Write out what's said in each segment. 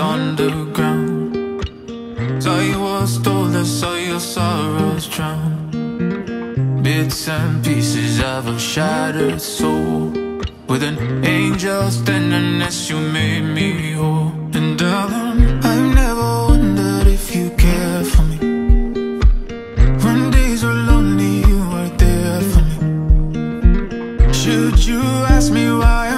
underground. Saw you all stolen, saw your sorrows drown. Bits and pieces of a shattered soul. With an angel standing tenderness, you made me whole. And darling, I've never wondered if you care for me. When days were lonely, you were there for me. Should you ask me why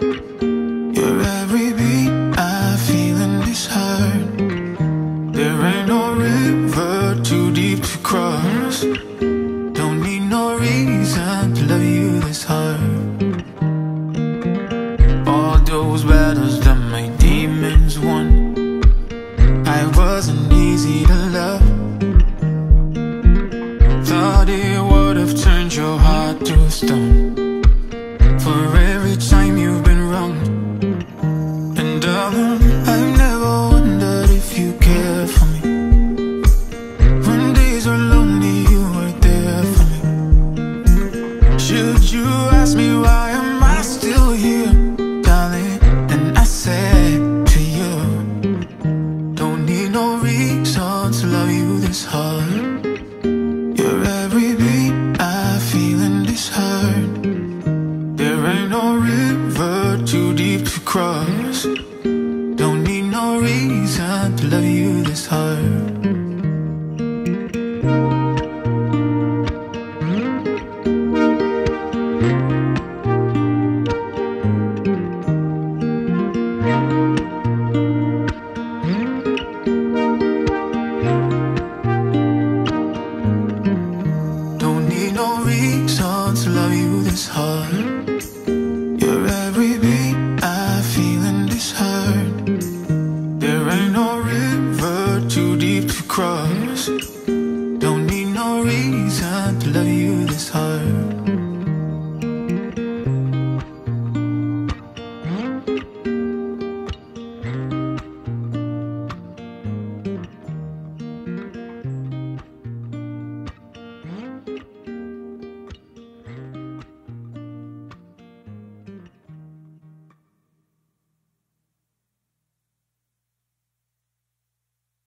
Your every beat I feel in this heart. There ain't no river too deep to cross. Don't need no reason to love you this hard. All those battles that my demons won. I wasn't easy to love. Thought it would have turned your heart to stone. For this hard. Your every beat I feel in this heart. There ain't no river too deep to cross. Don't need no reason to love you this hard. This hard. Your every beat I feel in this heart. There ain't no river too deep to cross. Don't need no reason to love you this hard.